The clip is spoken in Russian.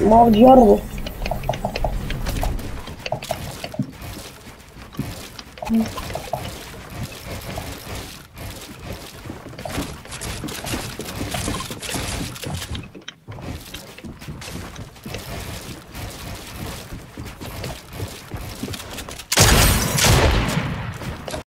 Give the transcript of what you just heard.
Мав дьорнув.